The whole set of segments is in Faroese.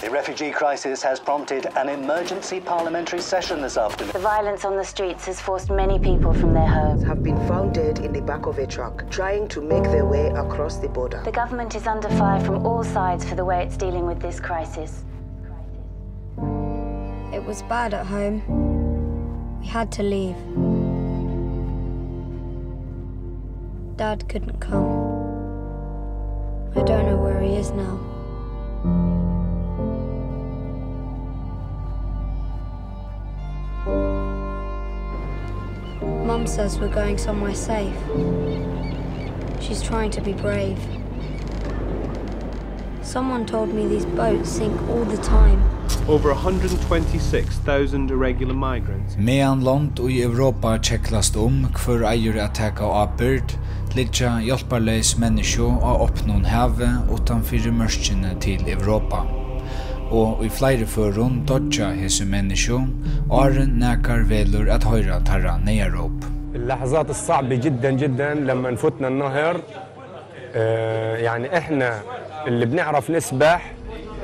The refugee crisis has prompted an emergency parliamentary session this afternoon. The violence on the streets has forced many people from their homes. Have been found dead in the back of a truck trying to make their way across the border. The government is under fire from all sides for the way it's dealing with this crisis. It was bad at home. We had to leave. Dad couldn't come. I don't know where he is now. mom says we're going somewhere safe. She's trying to be brave. Someone told me these boats sink all the time. Over 126,000 irregular migrants. Mean land i Europa checklast om hver eier at av apert, litja hjelparleis menneskjo av oppnån heve utanfyrir mørskjene til Europa. Og i flere førun dodja hese menneskjo, åren nekar velur at høyra tarra neierop. اللحظات الصعبة جدا جدا لما نفوتنا النهر آه، يعني إحنا اللي بنعرف نسبح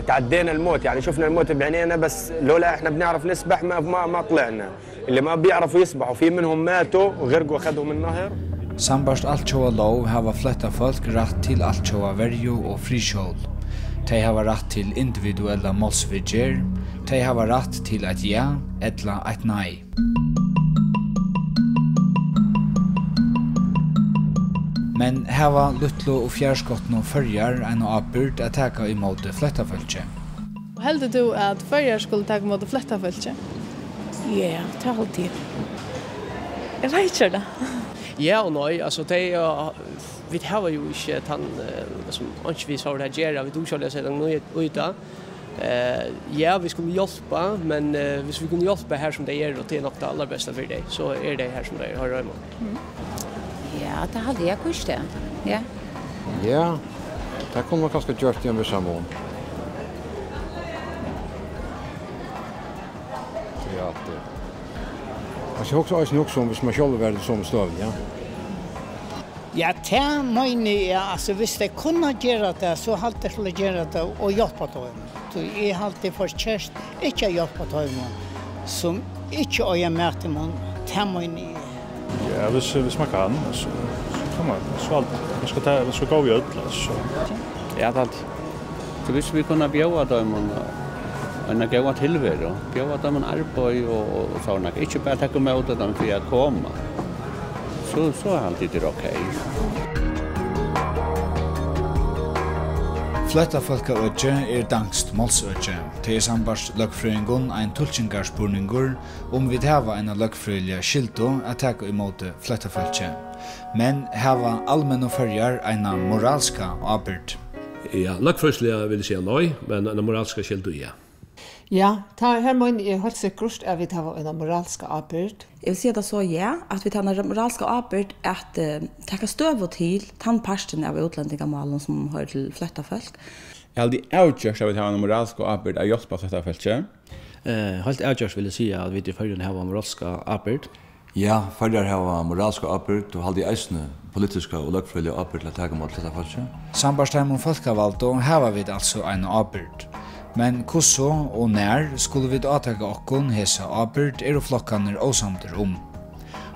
تعدينا الموت يعني شفنا الموت بعينينا بس لولا إحنا بنعرف نسبح ما ما, ما طلعنا اللي ما بيعرفوا يسبحوا في منهم ماتوا وغرقوا اخذهم النهر Sambarst altsjóa lov hava fletta folk rætt til altsjóa verju og frisjól. Tei hava rætt til individuella målsvidger, tei hava rætt til eit ja, etla eit nei. men hava Lutlo og Fjärskotten og Fyrjar en apurt at taka imot fløttafölkje. Og heldur du at Førjar skulle ta imot fløttafölkje? Ja, det er alltid. Jeg vet ikke det. Ja og nei, altså det er vi har jo ikke tann som ikke vi har det gjøre, vi tog selv seg noe uta. Eh ja, vi skulle hjälpa, men eh, hvis vi kunne hjälpa här som det är då till nok det allra bästa för dig så är det här som det har römmat. Mm. Ja, det hade jag kurs det. Ja. Ja, det kommer man ganska gjort i en viss mån. Ja, det. Jag ska också ösna också om vi ska själva vara som stöv, ja. Ja, det mener jeg, altså hvis jeg kunne gjøre det, så hadde jeg skulle gjøre det og hjelpe til dem. Så jeg hadde for kjærst ikke hjelpe til dem, som ikke øye med til dem, det mener jeg. Ja, hvis, hvis man kan, så, så kan man. Så alt, man skal, ta, man skal gå i ødel, altså. Ja, det er alt. Så hvis vi kunne bjøve dem og en gåa tilver og bjøve dem en arbeid og, og sånn, ikke bare takke med dem for å komme, så, så er alltid det ok. Fletta folkaøkje er dangst målsøkje. Det er sambarst løgfrøyngun ein tulkingarspurningur om vi hava en løgfrøyliga skilto at teka imóte fletta folkje. Men hava og fyrjar eina moralska avbyrd. Ja, løgfrøyliga vil jeg si nei, men en moralska skilto ja. Ja, ta her må jeg helt sikkert at vi tar en moralska arbeid. Jeg vil si at det så ja, at vi tar en moralska arbeid at uh, takka støv og til tannparsten av utlendingamalen som hører til fløtta folk. Jeg har aldri avgjørst at vi tar en moralska arbeid av hjelp av fløtta folk. Eh, helt avgjørst vil jeg si at vi til førjen har en moralska arbeid. Ja, fyrir hava moralska ábyrgd og haldi eisne politiska og løgfrøyliga ábyrgd til å ta mot fletta falsi. Sambarstheim og og hava vi altså ein ábyrgd. Men kosso og nær skulle vi ataka okkon hesa abert er og flokkanir åsamter om.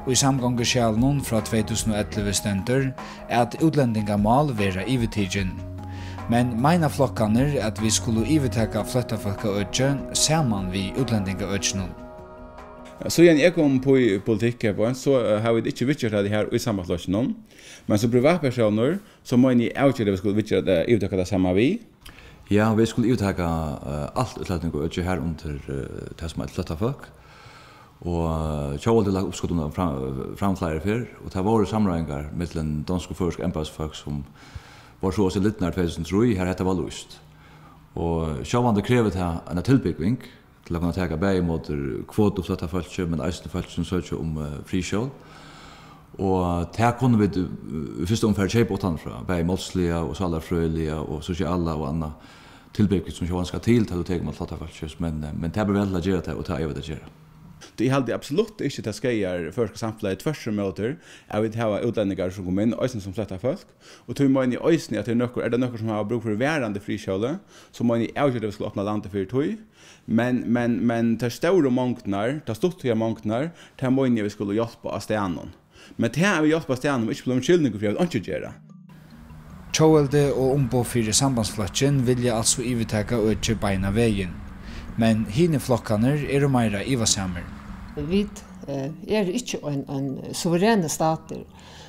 Og i samgangu sjálnun fra 2011 stendur er at utlendingamal vera ivetidgen. Men meina flokkanir at vi skulle ivetaka fløttafolka øtje saman vi utlendinga øtjenun. Så igjen, jeg kom på politikk på en, så har vi ikke vittjert det her i samme slåsjonen. Men som privatpersoner, så må jeg avgjøre det vi skulle vittjert det, det samme vi. Ja, vi skulle uttaka uh, allt utlætning og ötje her under uh, det som er utlätta folk. Og uh, tjåvalde lagt uppskottene fram, framflære fyr, og det var samrøyngar mittlen dansk og førsk embassfolk som var så også littnar 2003, her hette var lust. Og tjåvalde krevet her en tilbyggving til å kunne teka bæg mot kvot upplætta folk, men eisne folk som søkje om uh, frisjål. Og det kunne vi i første omferd kjøpe utenfra, bare målslige og salerfrøyelige og sosiale og anna tilbygget som ikke vanskelig til til å teke med alt det men, men det er bare veldig å gjøre det, og det er det å gjøre. Det er heldig absolutt ikke til skreier først samfunnet i tvers som møter. Jeg vil ha utlendinger som kommer inn, øyne som flytter folk. Og tog meg inn i øyne at det er nøkker, er det nøkker som har bruk for værende frikjøle, så må jeg avgjøre det vi skulle åpne landet for tog. Men, men, men til store mangtene, til stortige mangtene, til må jeg vi skulle hjelpe av stenen. Men det här vi hjälpa stjärnan om inte blir en skillning för att inte göra. Tjóelde og Umbo fyrir sambandsflotjen vilja altså iveteka økje beina vegin. Men hine flokkaner er meira ivasammer. Vi er ikke en, en suverene stater,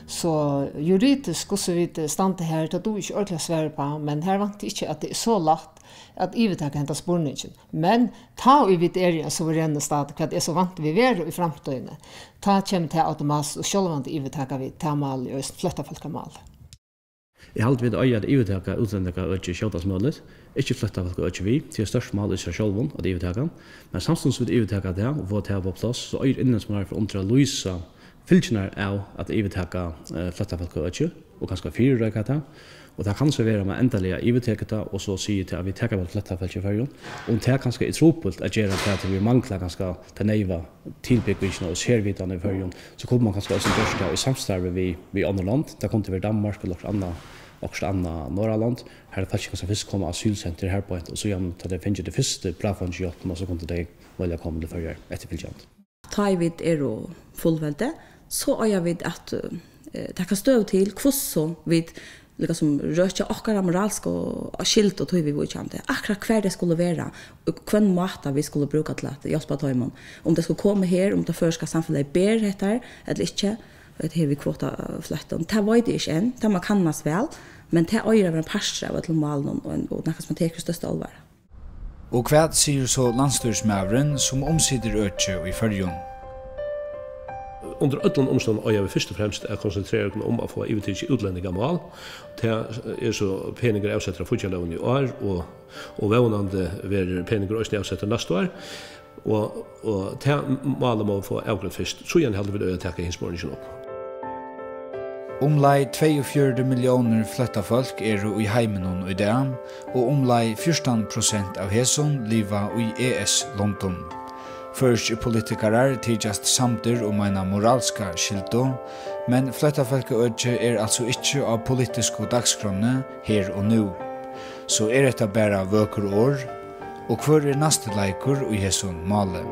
så juridisk hvordan vi stande her, det er du ikke ordentlig svære på, men her vant ikke at det er så lagt at ivetaka henta spurningen. Men ta og vit er i en suverenne stat, hva er så vant vi vera i framtøyene. Ta kjem til automatisk, og sjølvand ivetaka vi ta mal i øst, flytta folk mal. Jeg halte vidt øye at ivetaka utlendaka økje sjåtas mølet, ikke flytta folk økje vi, til størst mal i seg sjølvand at ivetaka, men samstånds vi ivetaka det, og få til her på plass, så øyer innan som er for undra lysa fylgjenar av at ivetaka uh, fletta folk og øtje, og kanskje fire røyka det, og det kan så være med endelig ivetaka det, og så sier til at vi tar vel fletta folk i fyrjon, og det er kanskje er tropult at gjøre det at vi mangler kanskje til neiva tilbyggvisjene og den i fyrjon, så kommer man kanskje også dørsta i samstarve vi, vi andre land, det kommer til å være Danmark eller anna också andra norra land här det faktiskt fisk komma asylcenter här på ett och så jam till det finns det första plafon och så kunde det välja komma det för efter fylgjant. Taivid är då fullvälte så eier vi att eh, det kan till til hvordan vid lika som rökja okkara moralsk och skilt och tog vi vokjante. Akkurat kvar det skulle vara och kvän mata vi skulle bruka til at hjelpa tajmon Om det skulle komma här om det før skal samfunnet ber heter eller inte det har vi kvota flett om. Det var det inte än det man kannas väl men det är över en parstre av ett normalen og, och något som tar teker allvar. Og hva sier så landstyrsmævren som omsider økje i følgen under öllum omstånd og jeg vil først og fremst er konsentrere om å få ivetidsi utlendinga mal. Det er så peninger avsetter av fudjalevn i år, og, og vevnande verer peninger også avsetter neste år. Og, og det maler må få avgrunn først, så igjen heldig vil jeg takke hinsmorgen opp. Omlai 42 millioner flytta folk er i heimenon i dag, og omlai 14 prosent av hesson liva i ES-London. Først politikarar tidjast samtir om eina moralska skildo, men fløttafelkeødje er altså ikkje av politisko dagskrone her og nu. Så er dette bæra vøker år, og hver er nastelaikor og jesun male.